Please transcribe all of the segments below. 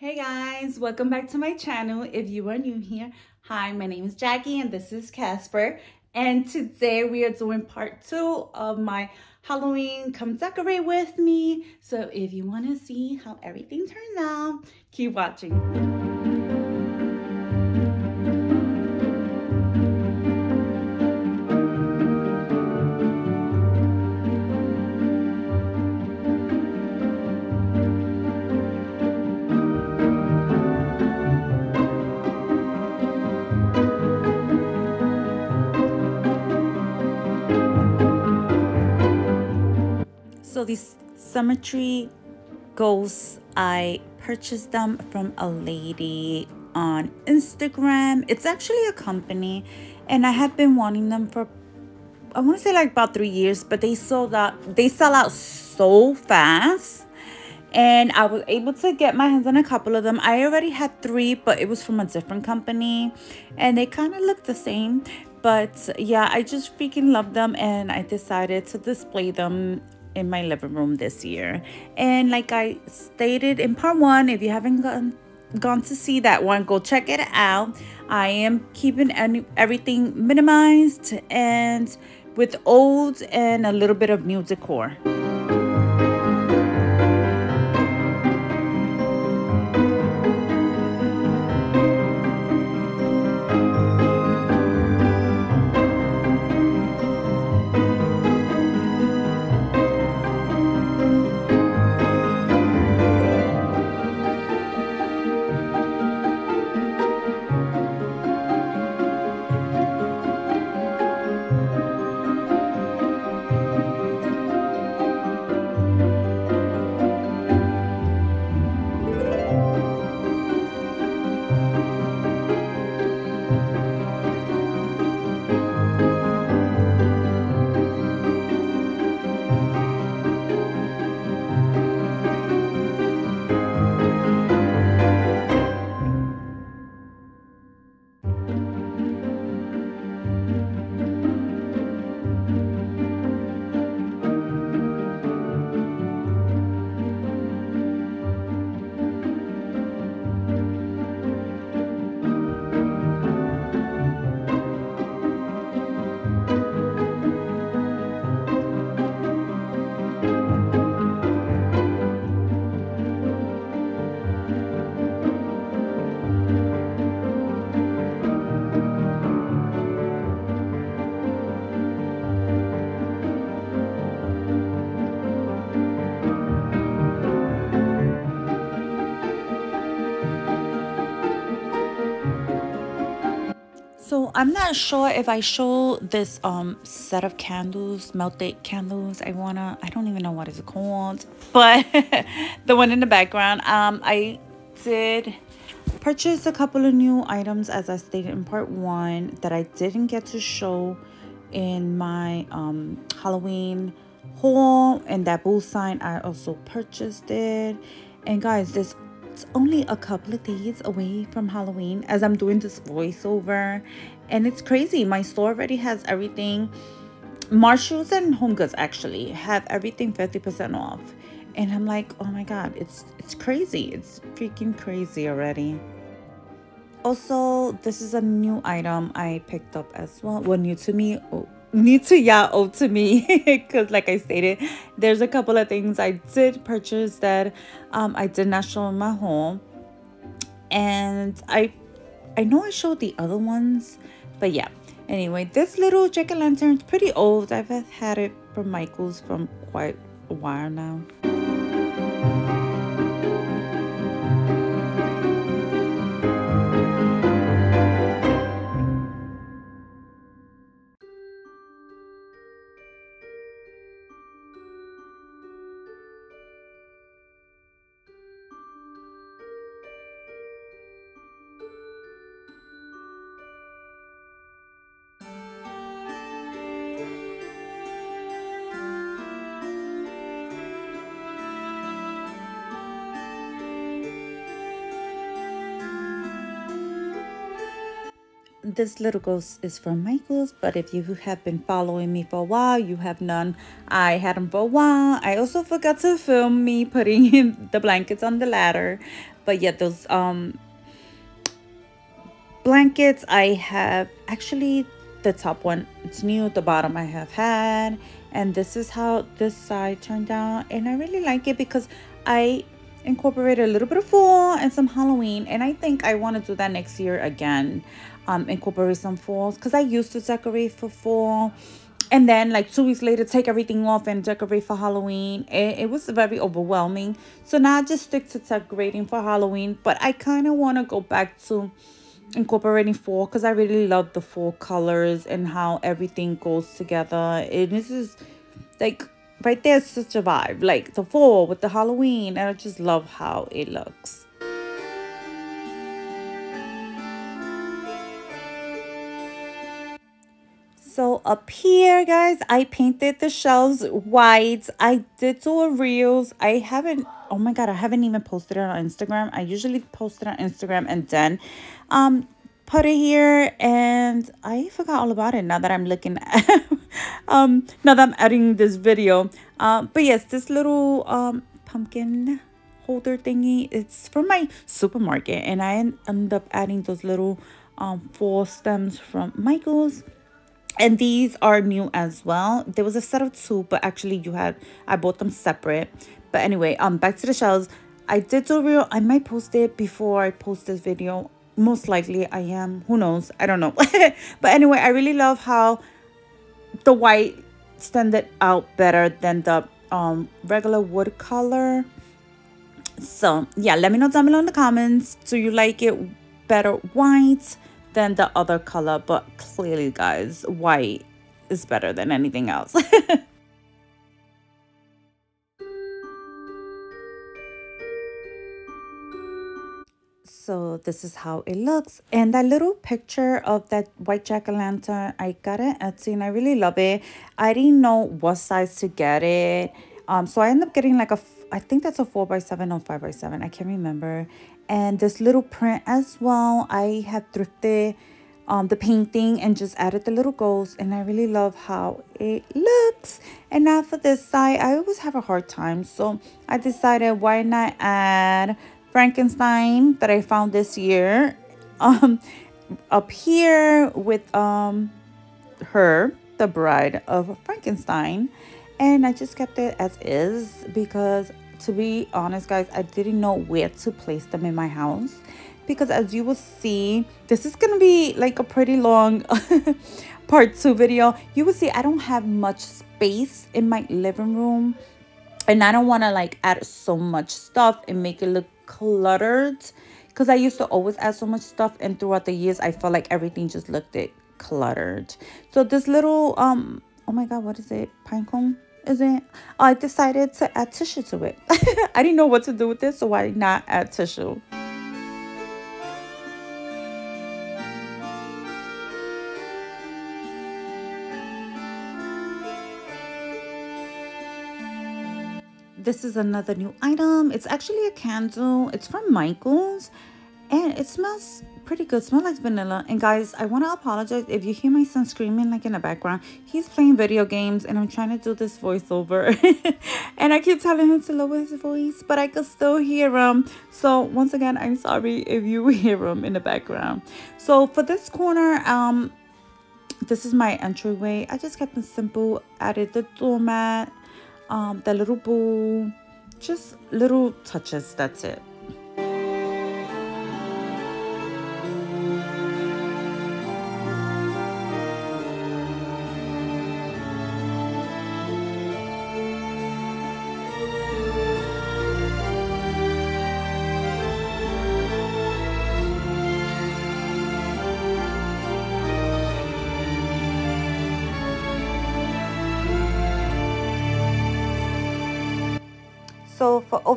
Hey guys, welcome back to my channel. If you are new here, hi, my name is Jackie and this is Casper. And today we are doing part two of my Halloween Come Decorate With Me. So if you want to see how everything turns out, keep watching. So these symmetry ghosts, I purchased them from a lady on Instagram. It's actually a company and I have been wanting them for I want to say like about three years, but they sold out they sell out so fast. And I was able to get my hands on a couple of them. I already had three, but it was from a different company. And they kind of look the same. But yeah, I just freaking love them. And I decided to display them in my living room this year. And like I stated in part one, if you haven't gone gone to see that one, go check it out. I am keeping any, everything minimized and with old and a little bit of new decor. I'm not sure if I show this um set of candles, melted candles. I wanna, I don't even know what it's called, but the one in the background. Um, I did purchase a couple of new items as I stated in part one that I didn't get to show in my um Halloween haul and that bull sign I also purchased it and guys this it's only a couple of days away from Halloween as I'm doing this voiceover. And it's crazy. My store already has everything. Marshalls and Home Goods actually have everything 50% off. And I'm like, oh my God, it's it's crazy. It's freaking crazy already. Also, this is a new item I picked up as well. Well, new to me. Oh, new to yeah old to me because like i stated there's a couple of things i did purchase that um i did not show in my home. And i i know i showed the other ones but yeah. Anyway this little jack-o'-lantern is pretty old. I've had it from michael's from quite a while now this little ghost is from Michaels, but if you have been following me for a while, you have none. I had them for a while. I also forgot to film me putting in the blankets on the ladder. But yeah, those um blankets I have actually the top one it's new the bottom I have had and this is how this side turned out and I really like it because I incorporated a little bit of fall and some Halloween and I think I want to do that next year again um incorporate some falls because I used to decorate for fall and then like two weeks later take everything off and decorate for Halloween it, it was very overwhelming. So now I just stick to decorating for Halloween but I kind of want to go back to incorporating fall because I really love the fall colors and how everything goes together and this is like right there such a vibe like the fall with the Halloween and I just love how it looks So up here, guys, I painted the shelves white. I did do a reels. I haven't, oh my God, I haven't even posted it on Instagram. I usually post it on Instagram and then um, put it here. And I forgot all about it now that I'm looking at, um, now that I'm adding this video. Um, but yes, this little um, pumpkin holder thingy, it's from my supermarket. And I end up adding those little um, fall stems from Michael's and these are new as well there was a set of two but actually you had i bought them separate but anyway um back to the shelves i did do a reel i might post it before i post this video most likely i am who knows i don't know. But anyway i really love how the white standed out better than the um regular wood color. So yeah let me know down below in the comments do you like it better white than the other color? But clearly guys white is better than anything else so this is how it looks. And that little picture of that white jack-o'-lantern i got it at Etsy and i really love it. I didn't know what size to get it. Um so i ended up getting like a i think that's a four by seven or five by seven. I can't remember. And this little print as well i have thrifted um, the painting and just added the little ghost and i really love how it looks. And now for this side i always have a hard time. So i decided why not add frankenstein that i found this year um up here with um her the bride of frankenstein. And i just kept it as is because to be honest guys i didn't know where to place them in my house. Because as you will see this is gonna be like a pretty long part two video. You will see i don't have much space in my living room and i don't want to like add so much stuff and make it look cluttered because i used to always add so much stuff and throughout the years i felt like everything just looked it cluttered so this little um oh my god what is it pine cone is it? I decided to add tissue to it. I didn't know what to do with this, so why not add tissue? This is another new item. It's actually a candle. It's from Michaels and it smells pretty good. Smells like vanilla. And guys i want to apologize if you hear my son screaming like in the background. He's playing video games and i'm trying to do this voiceover. And i keep telling him to lower his voice but i can still hear him. So once again i'm sorry if you hear him in the background. So for this corner um this is my entryway. I just kept it simple. Added the doormat um the little bowl just little touches that's it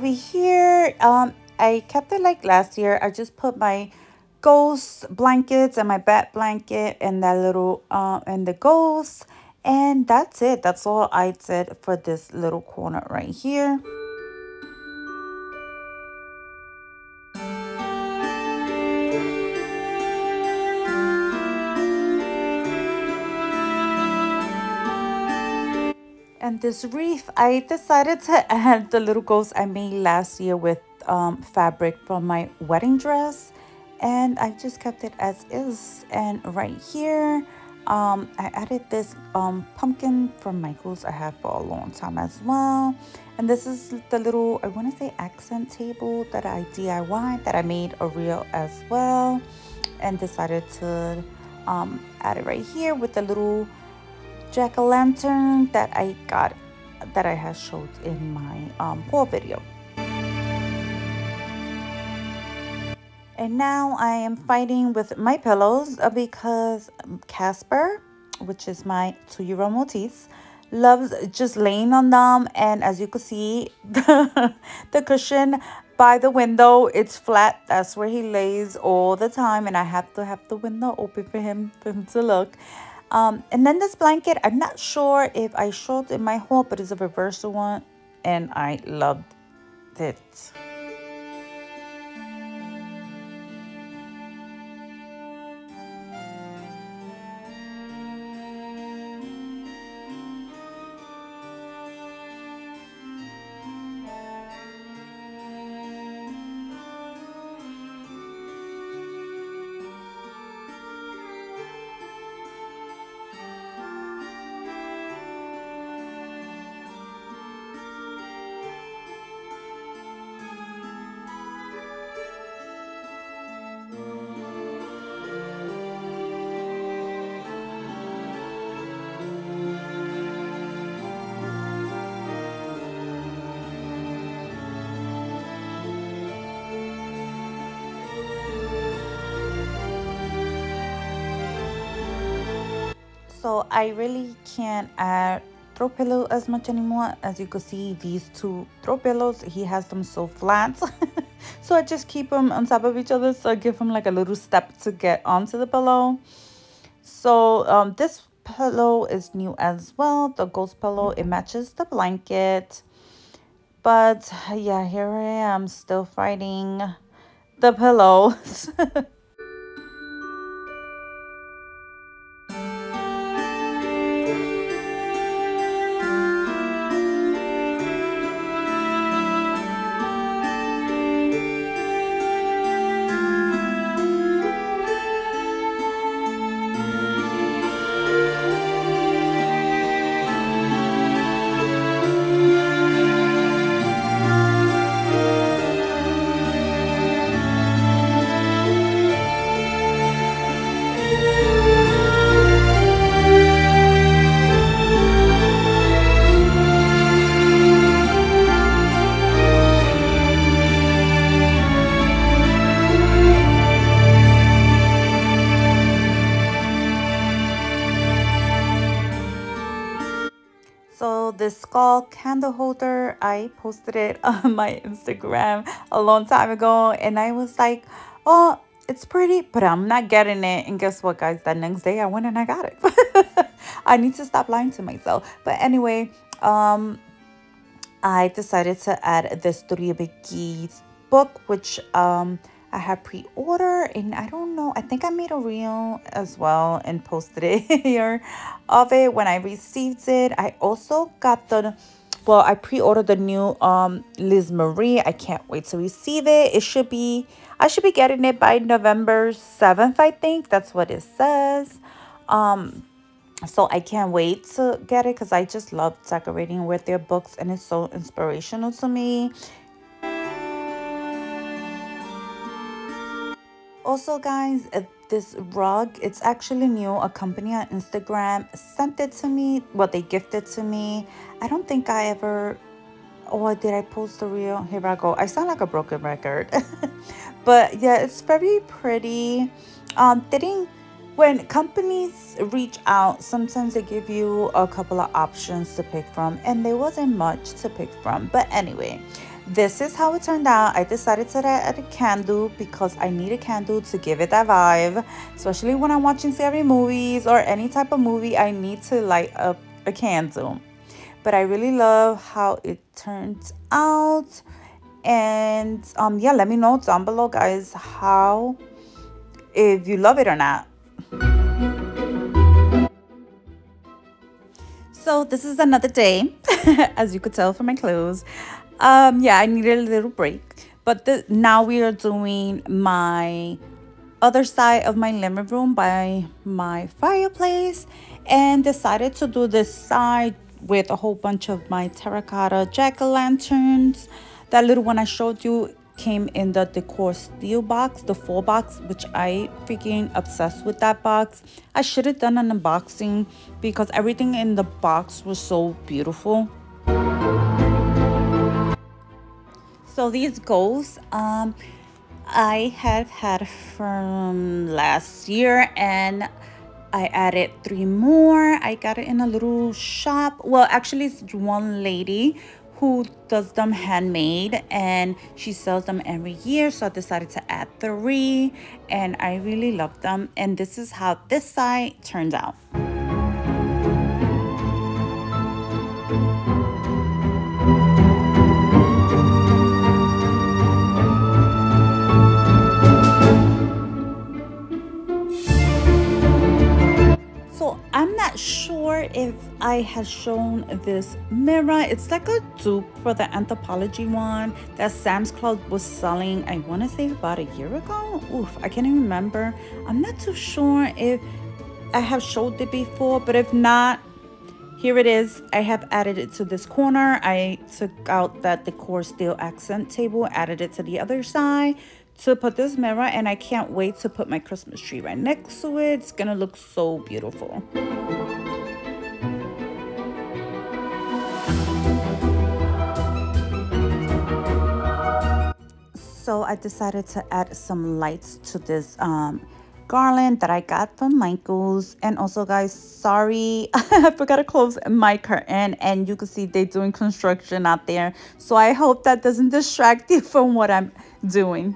over here, um, I kept it like last year. I just put my ghost blankets and my bed blanket and that little uh, and the ghost and that's it that's all i did for this little corner right here this wreath, I decided to add the little ghost I made last year with um, fabric from my wedding dress. And I just kept it as is. And right here, um, I added this um, pumpkin from Michaels I have for a long time as well. And this is the little, I want to say accent table that I DIY that I made a real as well. And decided to um, add it right here with the little jack-o'-lantern that I got, that I had showed in my um, haul video. And now I am fighting with my pillows because Casper, which is my two-year-old Maltese, loves just laying on them. And as you can see, the, the cushion by the window, it's flat. That's where he lays all the time. And I have to have the window open for him, for him to look. Um, and then this blanket, I'm not sure if I showed in my haul, but it's a reversal one. And I loved it. So I really can't add throw pillow as much anymore. As you can see these two throw pillows he has them so flat. So I just keep them on top of each other. So I give him like a little step to get onto the pillow. So um, this pillow is new as well. The ghost pillow it matches the blanket. But yeah here I am still fighting the pillows this skull candle holder. I posted it on my instagram a long time ago and i was like oh it's pretty but i'm not getting it. And guess what guys? That next day i went and i got it. I need to stop lying to myself. But anyway um i decided to add this Biggies book which um I have pre-order and I don't know, I think I made a reel as well and posted it here of it when I received it. I also got the, well, I pre-ordered the new um Liz Marie. I can't wait to receive it. It should be, I should be getting it by November 7th, I think. That's what it says. Um, so I can't wait to get it because I just love decorating with their books and it's so inspirational to me also guys uh, this rug it's actually new. A company on instagram sent it to me. Well they gifted to me. I don't think i ever oh did i post the reel? Here i go. I sound like a broken record. But yeah it's very pretty. Um they when companies reach out sometimes they give you a couple of options to pick from and there wasn't much to pick from. But anyway this is how it turned out. I decided to add a candle because i need a candle to give it that vibe. Especially when i'm watching scary movies or any type of movie i need to light up a candle. But i really love how it turned out. And um yeah let me know down below guys how if you love it or not. So this is another day, as you could tell from my clothes. Um, yeah, I needed a little break. But the, now we are doing my other side of my living room by my fireplace and decided to do this side with a whole bunch of my terracotta jack-o'-lanterns. That little one I showed you came in the Decor Steals box the full box which i freaking obsessed with that box i should have done an unboxing because everything in the box was so beautiful so these goals um i have had from last year and I added three more. I got it in a little shop. Well, actually, it's one lady who does them handmade and she sells them every year so i decided to add three and i really love them and this is how this side turned out sure if I had shown this mirror. It's like a dupe for the Anthropologie one that Sam's Club was selling, I want to say about a year ago. Oof, I can't even remember. I'm not too sure if I have showed it before, but if not, here it is. I have added it to this corner. I took out that Decor Steals accent table, added it to the other side to put this mirror and I can't wait to put my Christmas tree right next to it. It's gonna look so beautiful. So I decided to add some lights to this um, garland that I got from Michaels. And also guys, sorry, I forgot to close my curtain and you can see they're doing construction out there. So I hope that doesn't distract you from what I'm doing.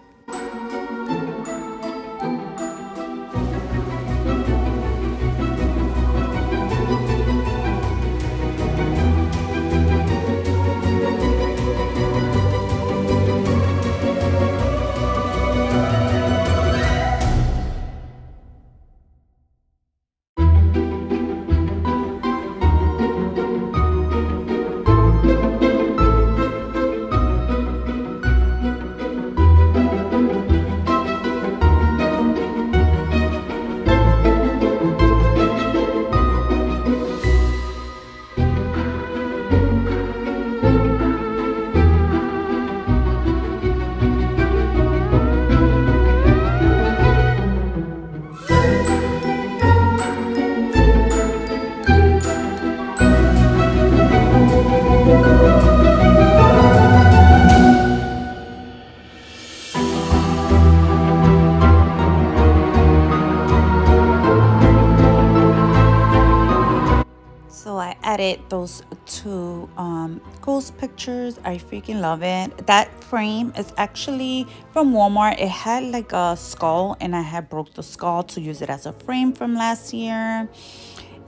Two um, ghost pictures. I freaking love it. That frame is actually from Walmart. It had like a skull and I had broke the skull to use it as a frame from last year.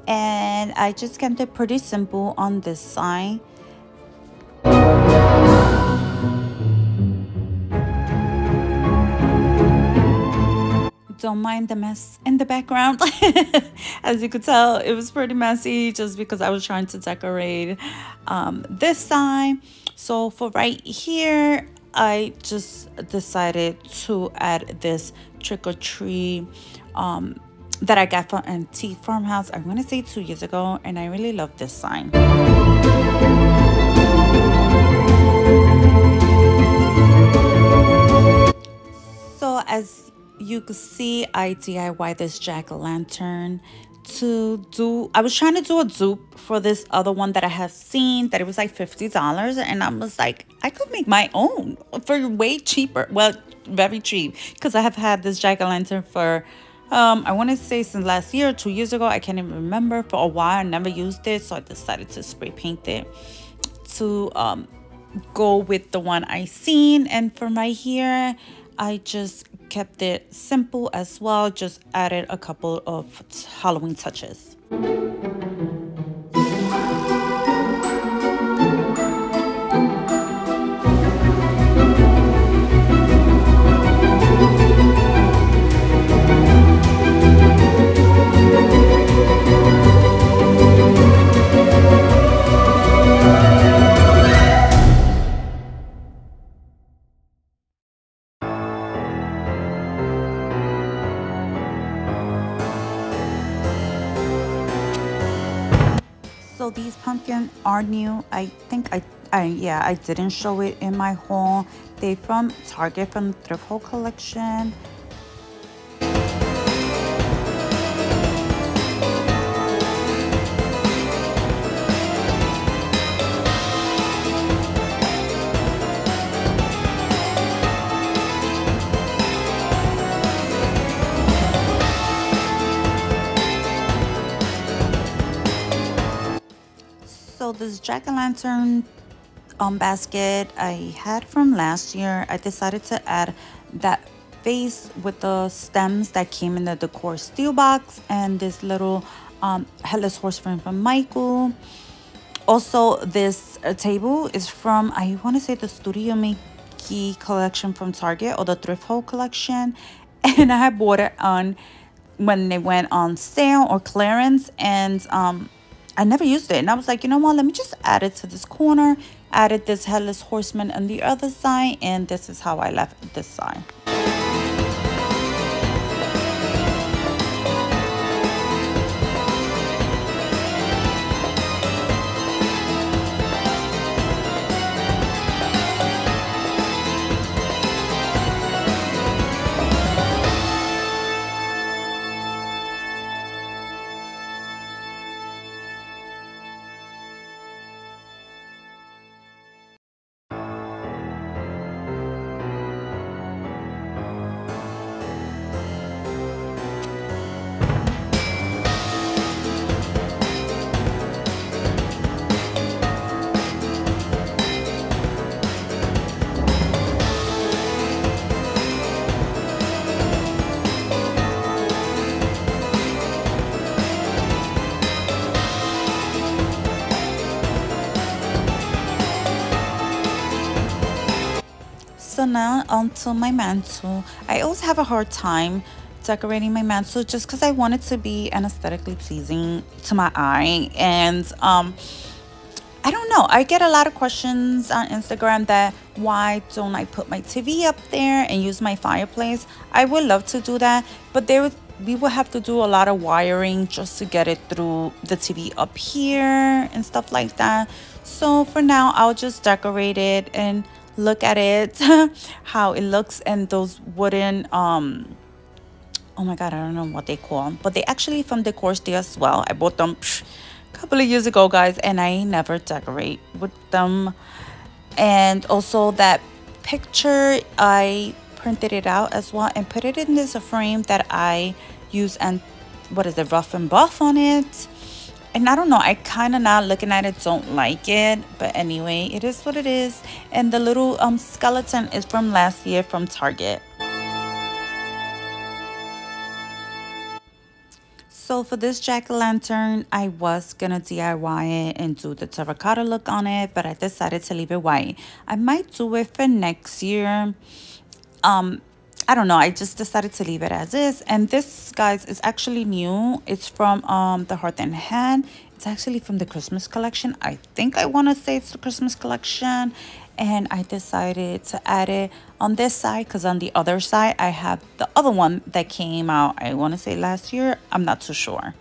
And I just kept it pretty simple on this side. Don't mind the mess in the background. As you could tell, it was pretty messy just because I was trying to decorate um, this side. So for right here, I just decided to add this trick or treat um, that I got from Antique Farmhouse. I want to say two years ago, and I really love this sign. So as you could see I DIY this jack-o'-lantern to do I was trying to do a dupe for this other one that I have seen that it was like $50 and I was like I could make my own for way cheaper well very cheap because I have had this jack-o'-lantern for um, I want to say since last year two years ago I can't even remember for a while I never used it so I decided to spray paint it to um, go with the one I seen and for my hair I just kept it simple as well, just added a couple of Halloween touches. Are new. I think I, I yeah, I didn't show it in my haul. They from Target from Threshold collection. Jack-o'-lantern um, basket I had from last year, I decided to add that vase with the stems that came in the Decor Steals box and this little um, headless horse frame from Michael. Also, this uh, table is from, I want to say the Studio McGee collection from Target or the Threshold collection. And I bought it on when they went on sale or clearance and um, I never used it. And I was like, you know what? Let me just add it to this corner. Added this headless horseman on the other side. And this is how I left this side. Now onto my mantle. I always have a hard time decorating my mantle just because I want it to be aesthetically pleasing to my eye. And um, I don't know. I get a lot of questions on Instagram that why don't I put my TV up there and use my fireplace? I would love to do that, but there would we will have to do a lot of wiring just to get it through the TV up here and stuff like that. So for now, I'll just decorate it and look at it how it looks and those wooden um oh my god i don't know what they call them but they actually from decor stay as well. I bought them psh, a couple of years ago guys and i never decorate with them. And also that picture i printed it out as well and put it in this frame that i use and what is it Rub 'n Buff on it and I don't know, I kind of not looking at it don't like it, but anyway, it is what it is. And the little um skeleton is from last year from Target. So for this jack-o'-lantern, I was gonna DIY it and do the terracotta look on it, but I decided to leave it white. I might do it for next year. Um, I don't know. I just decided to leave it as is. And this, guys, is actually new. It's from um, the Hearth and Hand. It's actually from the Christmas collection. I think I want to say it's the Christmas collection. And I decided to add it on this side because on the other side, I have the other one that came out, I want to say last year. I'm not too sure.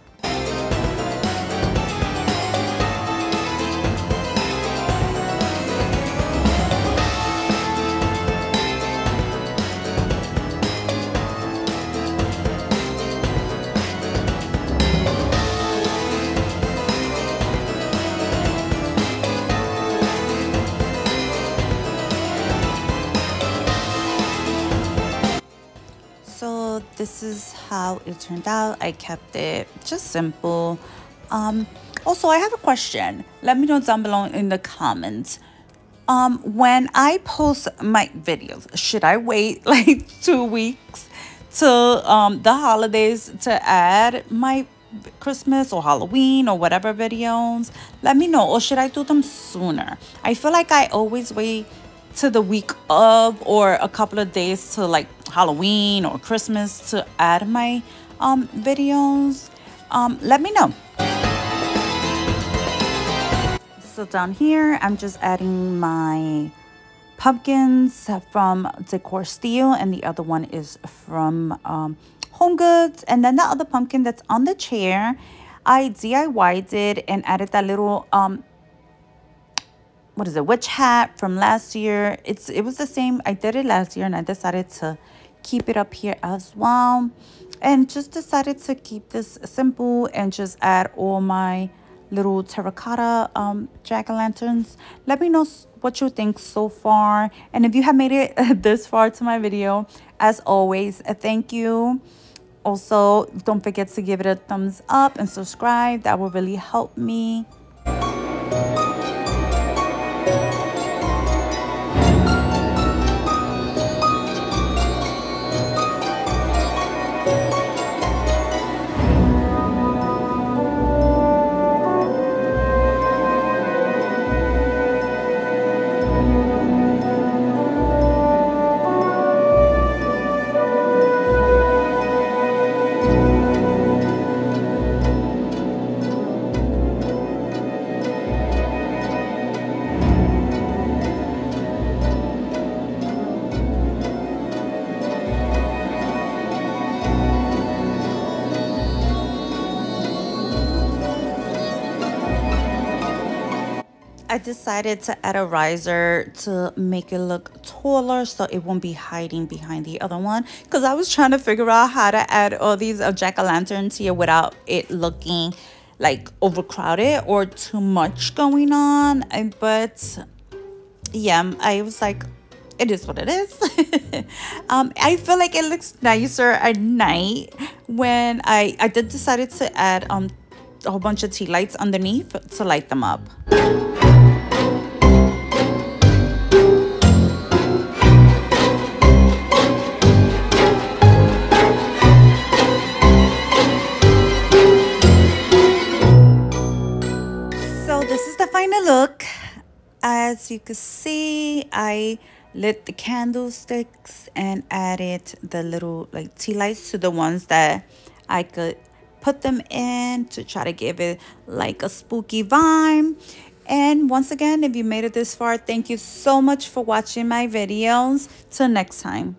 This is how it turned out. I kept it just simple. Um, also, I have a question. Let me know down below in the comments. Um, when I post my videos, should I wait like two weeks till um, the holidays to add my Christmas or Halloween or whatever videos? Let me know. Or should I do them sooner? I feel like I always wait to the week of or a couple of days to like Halloween or Christmas to add my um, videos, um, let me know. So down here, I'm just adding my pumpkins from Decor Steals and the other one is from um, Home Goods. And then the other pumpkin that's on the chair, I DIY'd it and added that little um what is it witch hat from last year? It's it was the same i did it last year and i decided to keep it up here as well. And just decided to keep this simple and just add all my little terracotta um, jack-o'-lanterns. Let me know what you think so far. And if you have made it this far to my video as always a thank you. Also don't forget to give it a thumbs up and subscribe. That will really help me decided to add a riser to make it look taller so it won't be hiding behind the other one. Because I was trying to figure out how to add all these uh, jack-o'-lanterns here without it looking like overcrowded or too much going on. And, but yeah I was like it is what it is. Um, I feel like it looks nicer at night when I I did decided to add um a whole bunch of tea lights underneath to light them up. As you can see I lit the candlesticks and added the little like tea lights to the ones that I could put them in to try to give it like a spooky vibe. And once again if you made it this far thank you so much for watching my videos. Till next time